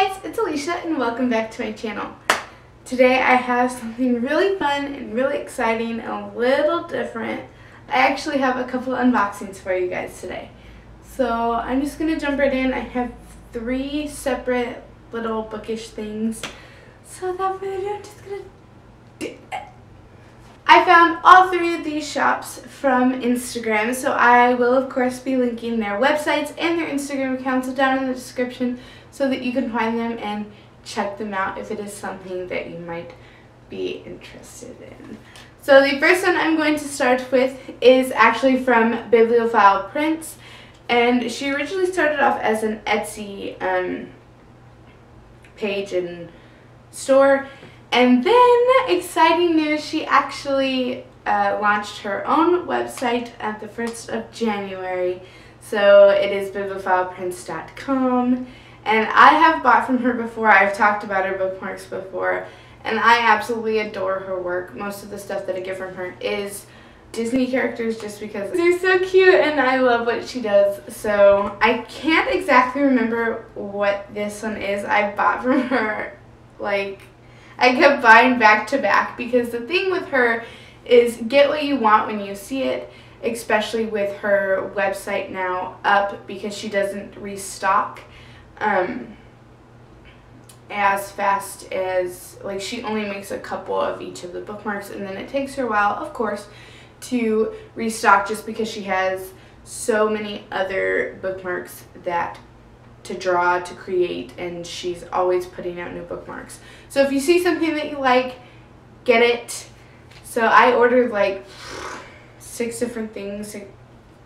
guys, it's Alysha and welcome back to my channel. Today I have something really fun and really exciting and a little different. I actually have a couple unboxings for you guys today. So I'm just going to jump right in. I have three separate little bookish things. So without further ado, I'm just going to. I found all three of these shops from Instagram, so I will of course be linking their websites and their Instagram accounts down in the description so that you can find them and check them out if it is something that you might be interested in. So the first one I'm going to start with is actually from Bibliophile Prints, and she originally started off as an Etsy um, page and store, and then, exciting news, she actually uh, launched her own website at the 1st of January. So it is bibliophileprints.com. And I have bought from her before. I've talked about her bookmarks before. And I absolutely adore her work. Most of the stuff that I get from her is Disney characters just because they're so cute and I love what she does. So I can't exactly remember what this one is. I bought from her like I kept buying back to back because the thing with her is get what you want when you see it, especially with her website now up because she doesn't restock um, as fast as, like she only makes a couple of each of the bookmarks and then it takes her a while, of course, to restock just because she has so many other bookmarks that to draw, to create, and she's always putting out new bookmarks. So if you see something that you like, get it. So I ordered like six different things,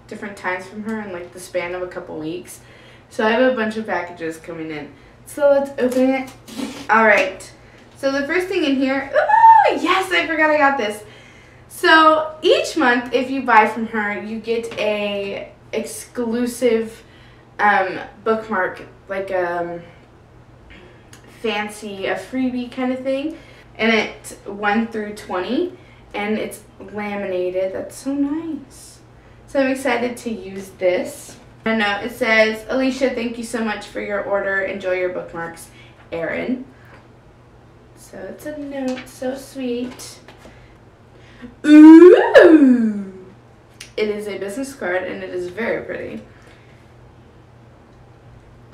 different times from her in like the span of a couple weeks. So I have a bunch of packages coming in. So let's open it. All right. So the first thing in here, ooh, yes, I forgot I got this. So each month, if you buy from her, you get a exclusive um, bookmark, like a um, fancy, a freebie kind of thing. And it's 1 through 20, and it's laminated. That's so nice. So I'm excited to use this. And uh, it says, Alysha, thank you so much for your order. Enjoy your bookmarks, Erin. So it's a note, so sweet. Ooh! It is a business card and it is very pretty.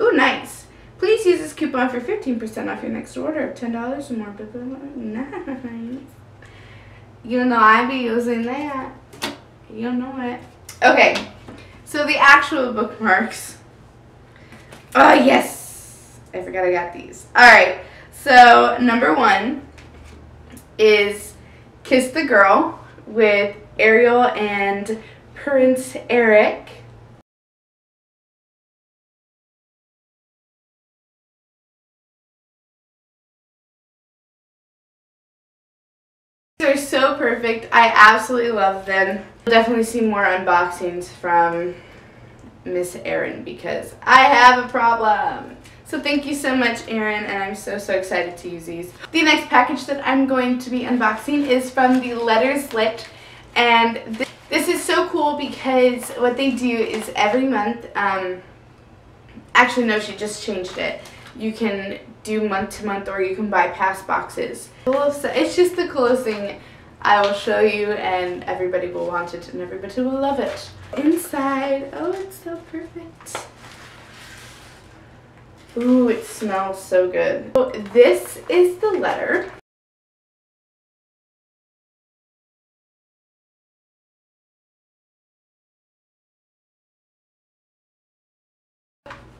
Ooh, nice. Please use this coupon for 15% off your next order of $10 or more. Nice. You know I'd be using that. You know it. Okay, so the actual bookmarks. Oh, yes. I forgot I got these. Alright, so number one is Kiss the Girl with Ariel and Prince Eric. They're so perfect. I absolutely love them. You'll definitely see more unboxings from Miss Erin because I have a problem. So thank you so much, Erin, and I'm so, so excited to use these. The next package that I'm going to be unboxing is from the Letters Lit, and th this is so cool because what they do is every month, um, actually no, she just changed it you can do month to month or you can buy pass boxes. It's just the coolest thing I will show you and everybody will want it and everybody will love it. Inside, oh it's so perfect. Ooh, it smells so good. So this is the letter.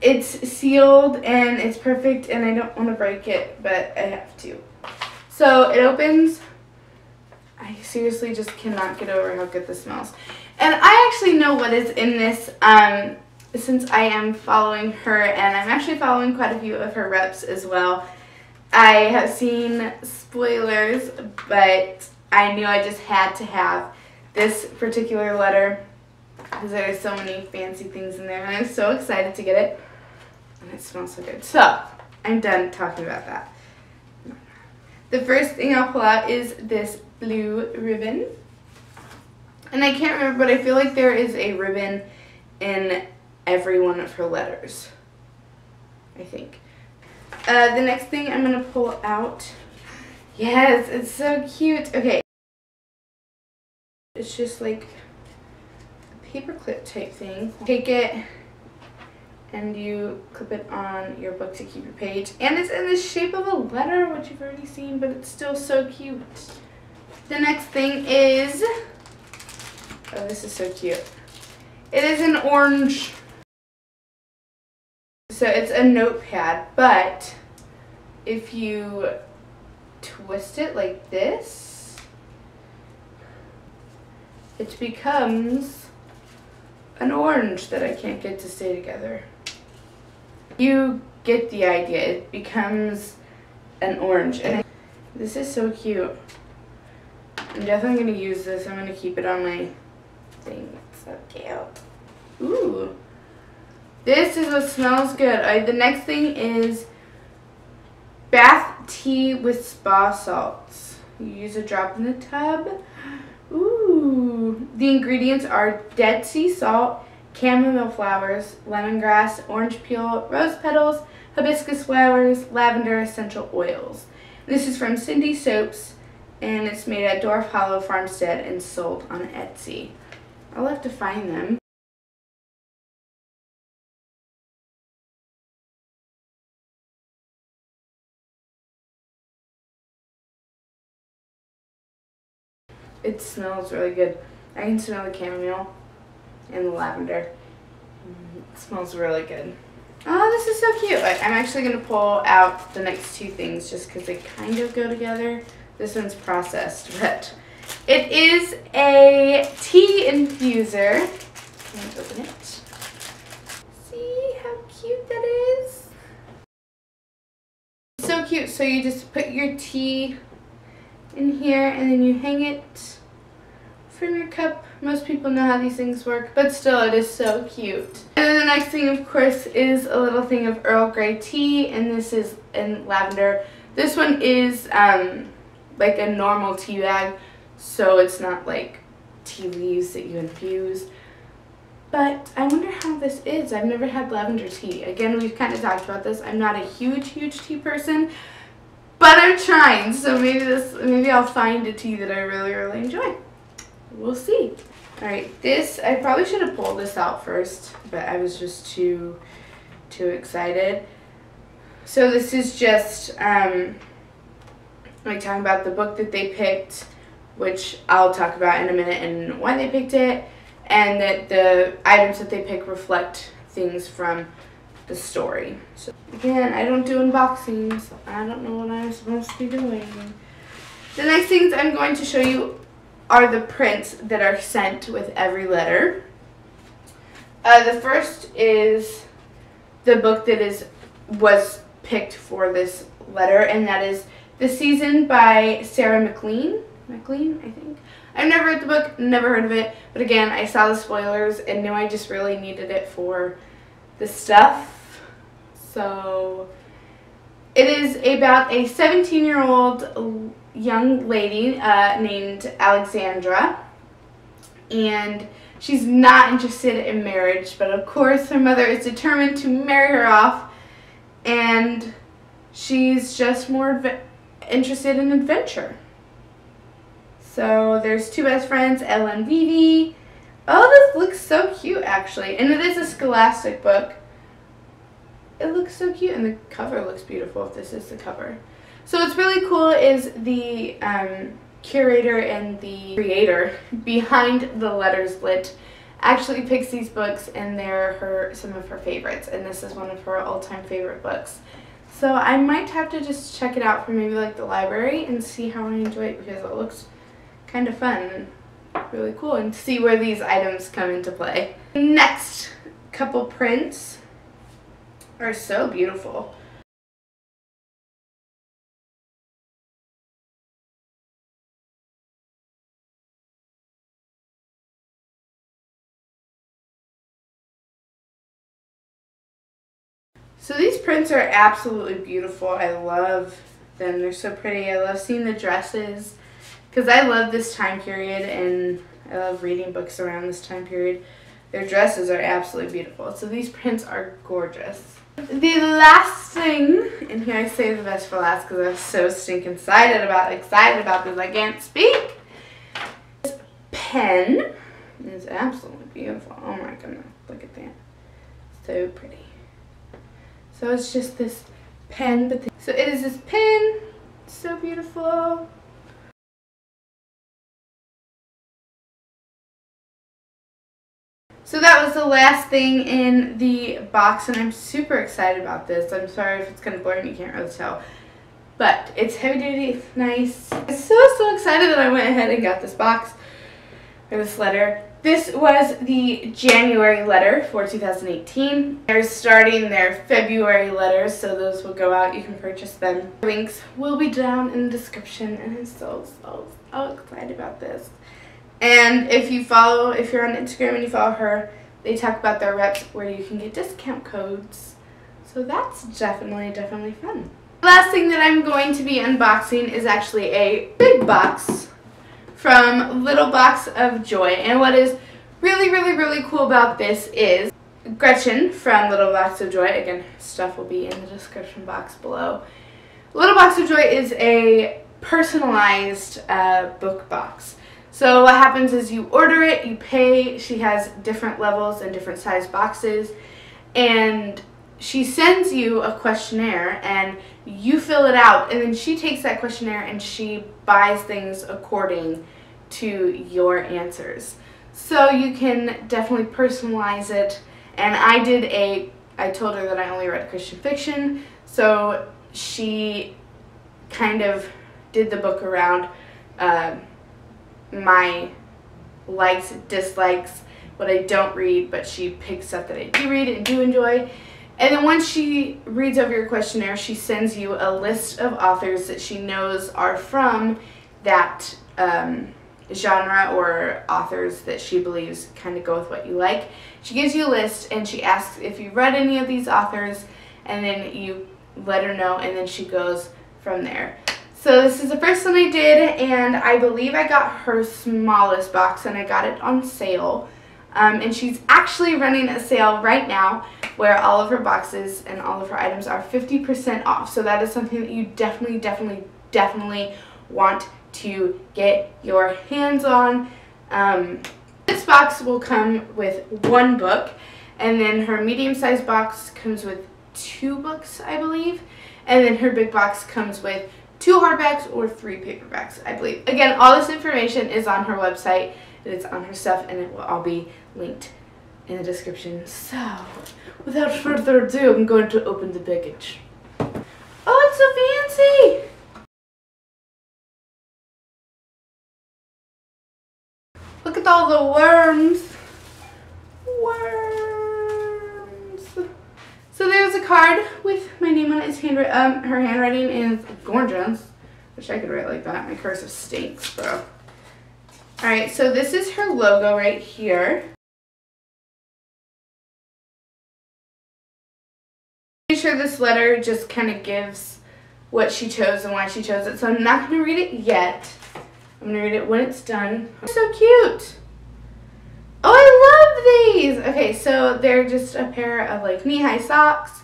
It's sealed and it's perfect and I don't want to break it, but I have to. So it opens. I seriously just cannot get over how good this smells. And I actually know what is in this um, since I am following her and I'm actually following quite a few of her reps as well. I have seen spoilers, but I knew I just had to have this particular letter because there are so many fancy things in there and I'm so excited to get it. And it smells so good. So, I'm done talking about that. The first thing I'll pull out is this blue ribbon. And I can't remember, but I feel like there is a ribbon in every one of her letters. I think. Uh, the next thing I'm going to pull out. Yes, it's so cute. Okay. It's just like a paperclip type thing. Take it and you clip it on your book to keep your page. And it's in the shape of a letter, which you've already seen, but it's still so cute. The next thing is, oh, this is so cute. It is an orange, so it's a notepad, but if you twist it like this, it becomes an orange that I can't get to stay together. You get the idea. It becomes an orange. And this is so cute. I'm definitely going to use this. I'm going to keep it on my thing. It's so cute. Ooh. This is what smells good. The next thing is bath tea with spa salts. You use a drop in the tub. Ooh. The ingredients are dead sea salt, chamomile flowers, lemongrass, orange peel, rose petals, hibiscus flowers, lavender essential oils. This is from Cindy Soaps and it's made at Dwarf Hollow Farmstead and sold on Etsy. I'll have to find them. It smells really good. I can smell the chamomile and the lavender. Mm, it smells really good. Oh, this is so cute. I'm actually going to pull out the next two things just because they kind of go together. This one's processed, but it is a tea infuser. Let me open it. See how cute that is? So cute. So you just put your tea in here and then you hang it from your cup. Most people know how these things work, but still it is so cute. And then the next thing, of course, is a little thing of Earl Grey tea, and this is in lavender. This one is um, like a normal tea bag, so it's not like tea leaves that you infuse. But I wonder how this is. I've never had lavender tea. Again, we've kind of talked about this. I'm not a huge, huge tea person, but I'm trying. So maybe this, maybe I'll find a tea that I really, really enjoy we'll see. Alright, this, I probably should have pulled this out first, but I was just too, too excited. So this is just, um, like talking about the book that they picked, which I'll talk about in a minute and why they picked it, and that the items that they pick reflect things from the story. So again, I don't do unboxings. So I don't know what I'm supposed to be doing. The next things I'm going to show you are the prints that are sent with every letter. Uh, the first is the book that is was picked for this letter, and that is The Season by Sarah MacLean. MacLean, I think. I've never read the book, never heard of it, but again, I saw the spoilers and knew I just really needed it for the stuff. So, it is about a 17-year-old young lady uh, named Alexandra, and she's not interested in marriage, but of course her mother is determined to marry her off, and she's just more interested in adventure. So there's two best friends, Ella and Vivi. Oh, this looks so cute, actually. And it is a scholastic book. It looks so cute, and the cover looks beautiful if this is the cover. So what's really cool is the um, curator and the creator behind the letters lit actually picks these books and they're her some of her favorites and this is one of her all-time favorite books. So I might have to just check it out from maybe like the library and see how I enjoy it because it looks kind of fun and really cool and see where these items come into play. Next couple prints are so beautiful. So these prints are absolutely beautiful. I love them. They're so pretty. I love seeing the dresses because I love this time period and I love reading books around this time period. Their dresses are absolutely beautiful. So these prints are gorgeous. The last thing, and here I say the best for last because I'm so stinking excited about excited about this I can't speak. This pen is absolutely beautiful. Oh my goodness, look at that. So pretty. So it's just this pen, but so it is this pen. So beautiful. So that was the last thing in the box, and I'm super excited about this. I'm sorry if it's kind of and you can't really tell. But it's heavy duty, it's nice. I'm so, so excited that I went ahead and got this box, or this letter. This was the January letter for 2018. They're starting their February letters, so those will go out. You can purchase them. Links will be down in the description, and I'm so, so, so excited about this. And if you follow, if you're on Instagram and you follow her, they talk about their reps where you can get discount codes. So that's definitely, definitely fun. Last thing that I'm going to be unboxing is actually a big box from Little Box of Joy. And what is really, really, really cool about this is Gretchen from Little Box of Joy, again, stuff will be in the description box below. Little Box of Joy is a personalized uh, book box. So what happens is you order it, you pay, she has different levels and different size boxes, and she sends you a questionnaire and you fill it out and then she takes that questionnaire and she buys things according to your answers. So you can definitely personalize it and I did a, I told her that I only read Christian fiction, so she kind of did the book around uh, my likes, dislikes, what I don't read, but she picks stuff that I do read and do enjoy. And then once she reads over your questionnaire, she sends you a list of authors that she knows are from that um, genre or authors that she believes kind of go with what you like. She gives you a list and she asks if you've read any of these authors and then you let her know and then she goes from there. So this is the first one I did, and I believe I got her smallest box, and I got it on sale. Um, and she's actually running a sale right now where all of her boxes and all of her items are 50% off. So that is something that you definitely, definitely, definitely want to get your hands on. Um, this box will come with one book, and then her medium-sized box comes with two books, I believe. And then her big box comes with two hardbacks or three paperbacks, I believe. Again, all this information is on her website, it's on her stuff, and it will all be linked in the description. So, without further ado, I'm going to open the package. Oh, it's so fancy! Look at all the worms. Worms! So there's a card with my name on it. It's handwritten. Um, her handwriting is gorgeous. Wish I could write like that. My cursive stinks, bro. Alright, so this is her logo right here. Sure this letter just kind of gives what she chose and why she chose it. So I'm not going to read it yet. I'm going to read it when it's done. so cute. Oh, I love these. Okay, so they're just a pair of like knee-high socks.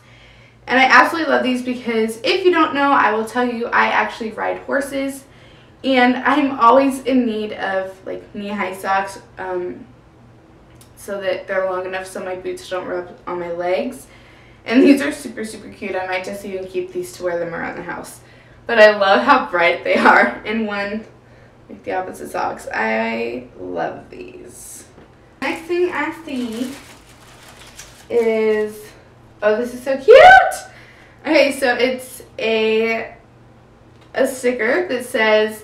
And I absolutely love these because if you don't know, I will tell you I actually ride horses and I'm always in need of like knee-high socks um, so that they're long enough so my boots don't rub on my legs. And these are super, super cute. I might just even keep these to wear them around the house. But I love how bright they are in one, like the opposite socks. I love these. Next thing I see is Oh, this is so cute! Okay, so it's a, a sticker that says,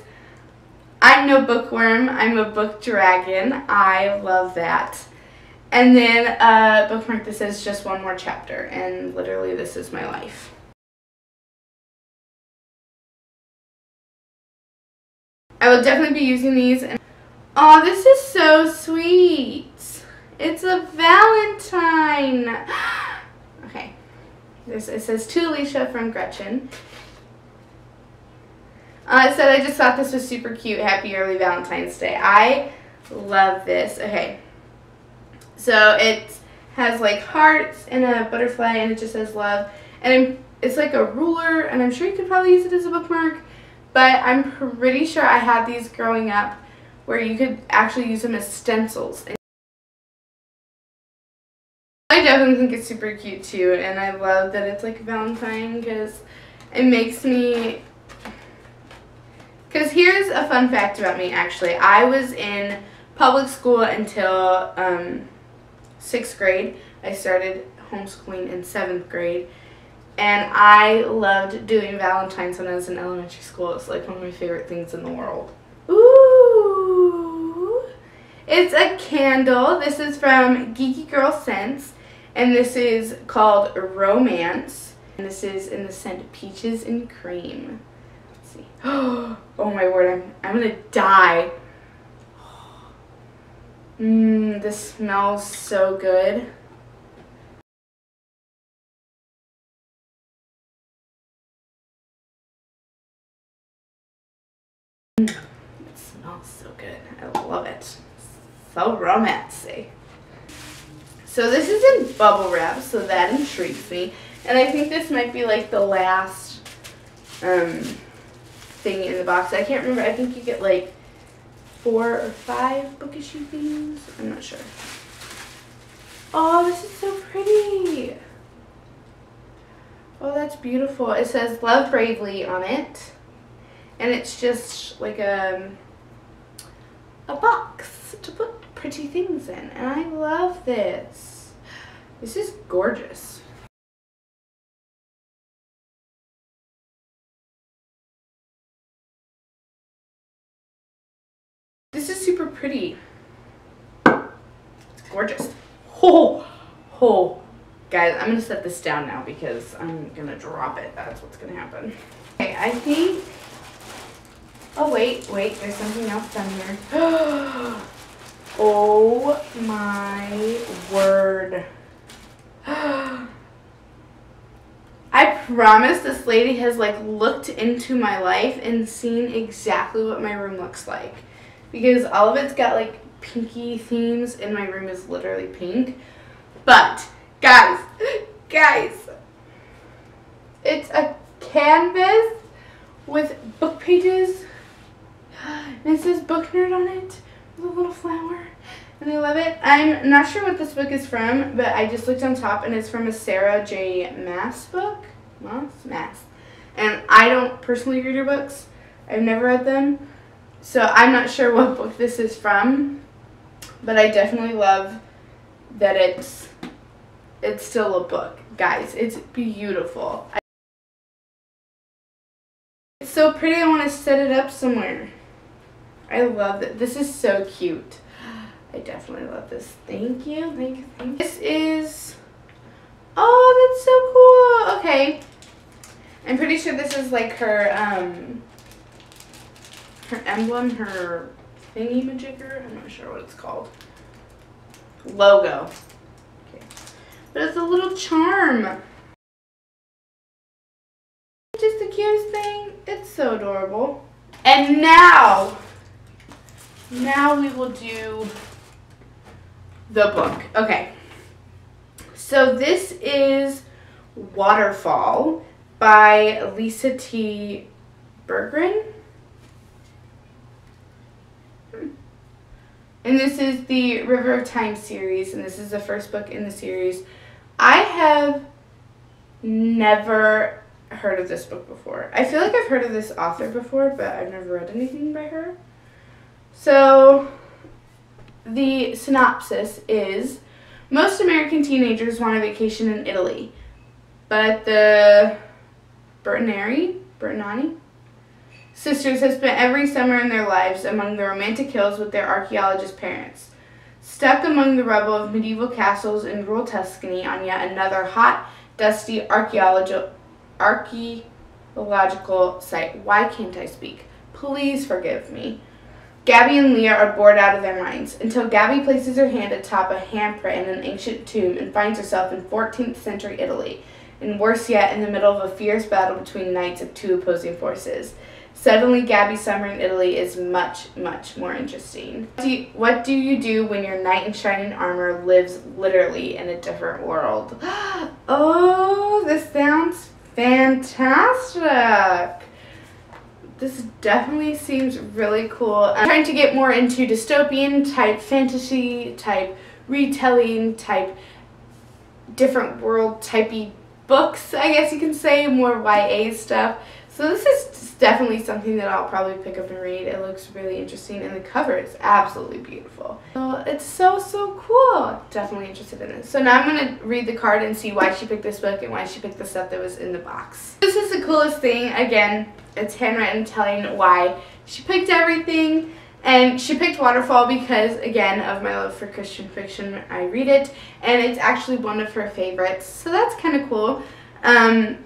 I'm no bookworm, I'm a book dragon. I love that. And then a bookmark that says just one more chapter, and literally this is my life. I will definitely be using these. Oh, this is so sweet. It's a Valentine. There's, it says to Alysha from Gretchen. Uh, it said, I just thought this was super cute. Happy early Valentine's Day. I love this. Okay. So it has like hearts and a butterfly and it just says love. And it's like a ruler and I'm sure you could probably use it as a bookmark. But I'm pretty sure I had these growing up where you could actually use them as stencils. I definitely think it's super cute too and I love that it's like Valentine because it makes me because here's a fun fact about me actually I was in public school until um, sixth grade I started homeschooling in seventh grade and I loved doing Valentine's when I was in elementary school it's like one of my favorite things in the world ooh it's a candle this is from Geeky Girl Scents and this is called Romance. And this is in the scent Peaches and Cream. Let's see. Oh my word, I'm, I'm gonna die. Mmm, this smells so good. It smells so good. I love it. So romancy. So this is in bubble wrap, so that intrigues me. And I think this might be like the last um, thing in the box. I can't remember. I think you get like four or five book issue things. I'm not sure. Oh, this is so pretty. Oh, that's beautiful. It says Love Bravely on it. And it's just like a, a box to put pretty things in. And I love this. This is gorgeous. Super pretty. It's gorgeous. Oh, oh. Guys, I'm going to set this down now because I'm going to drop it. That's what's going to happen. Okay, I think... Oh, wait, wait. There's something else down here. Oh my word. I promise this lady has like looked into my life and seen exactly what my room looks like. Because all of it's got like pinky themes and my room is literally pink. But guys, guys, it's a canvas with book pages. And it says book nerd on it with a little flower. And I love it. I'm not sure what this book is from, but I just looked on top and it's from a Sarah J. Mass book. Maas? Mass. And I don't personally read her books. I've never read them. So I'm not sure what book this is from, but I definitely love that it's it's still a book. Guys, it's beautiful. It's so pretty. I want to set it up somewhere. I love it. This is so cute. I definitely love this. Thank you. Thank you. Thank you. This is... Oh, that's so cool. Okay. I'm pretty sure this is like her, um, her emblem, her thingy majigger. I'm not sure what it's called. Logo. Okay. But it's a little charm. Just the cutest thing. It's so adorable. And now now we will do the book. Okay. So this is Waterfall by Lisa T. Bergren. And this is the River of Time series, and this is the first book in the series. I have never heard of this book before. I feel like I've heard of this author before, but I've never read anything by her. So, the synopsis is most American teenagers want a vacation in Italy, but the Bertinari, Bertinani sisters have spent every summer in their lives among the romantic hills with their archaeologist parents. Stuck among the rubble of medieval castles in rural Tuscany on yet another hot, dusty archaeological archaeological site. Why can't I speak? Please forgive me. Gabby and Leah are bored out of their minds until Gabby places her hand atop a handprint in an ancient tomb and finds herself in 14th century Italy, and worse yet, in the middle of a fierce battle between knights of two opposing forces. Suddenly, Gabby's summer in Italy is much, much more interesting. Do you, what do you do when your knight in shining armor lives literally in a different world? oh, this sounds fantastic. This definitely seems really cool. I'm trying to get more into dystopian type fantasy type retelling type different world typey books, I guess you can say, more YA stuff. So this is definitely something that I'll probably pick up and read. It looks really interesting and the cover is absolutely beautiful. So it's so, so cool. Definitely interested in this. So now I'm going to read the card and see why she picked this book and why she picked the stuff that was in the box. This is the coolest thing. Again, it's handwritten telling why she picked everything. And she picked Waterfall because, again, of my love for Christian fiction. I read it, and it's actually one of her favorites. So that's kind of cool. Um,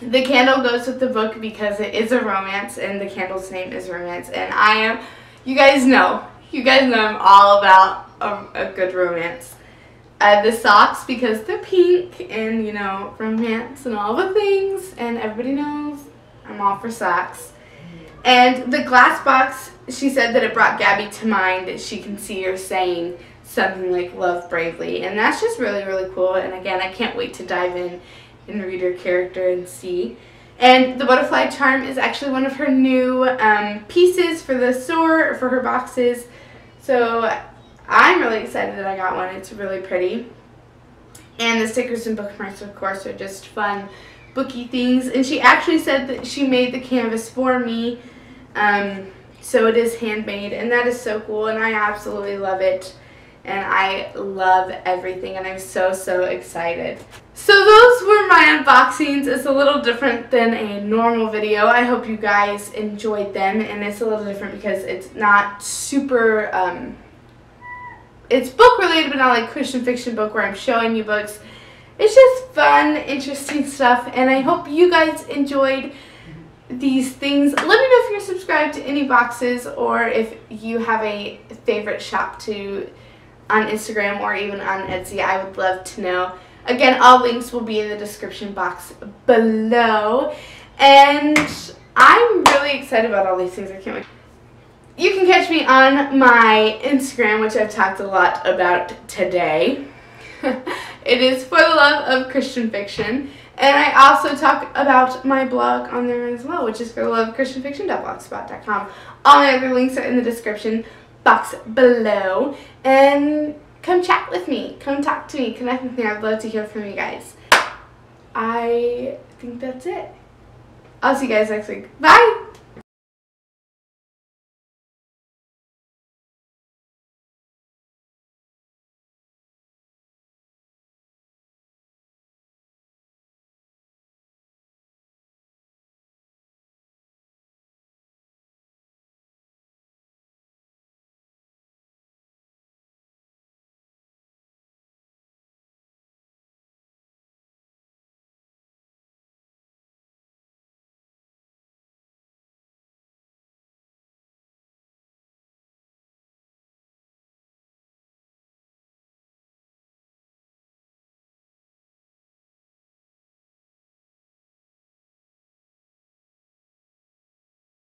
the candle goes with the book because it is a romance and the candle's name is romance. And I am, you guys know, you guys know I'm all about a, a good romance. Uh, the socks because they're pink and, you know, romance and all the things. And everybody knows I'm all for socks. And the glass box, she said that it brought Gabby to mind that she can see her saying something like love bravely. And that's just really, really cool. And again, I can't wait to dive in and read her character and see. And the butterfly charm is actually one of her new um, pieces for the store, for her boxes. So I'm really excited that I got one. It's really pretty. And the stickers and bookmarks, of course, are just fun booky things. And she actually said that she made the canvas for me. Um, so it is handmade, and that is so cool, and I absolutely love it and I love everything and I'm so so excited. So those were my unboxings. It's a little different than a normal video. I hope you guys enjoyed them and it's a little different because it's not super, um, it's book related but not like Christian fiction book where I'm showing you books. It's just fun, interesting stuff and I hope you guys enjoyed these things. Let me know if you're subscribed to any boxes or if you have a favorite shop to on Instagram or even on Etsy. I would love to know. Again, all links will be in the description box below. And I'm really excited about all these things. I can't wait. You can catch me on my Instagram, which I've talked a lot about today. it is For the Love of Christian Fiction. And I also talk about my blog on there as well, which is for the love of Christian fiction.blogspot.com. All my other links are in the description box below and come chat with me. Come talk to me. Connect with me. I'd love to hear from you guys. I think that's it. I'll see you guys next week. Bye!